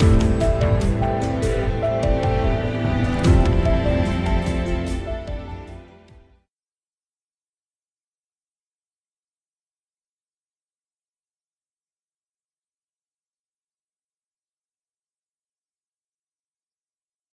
you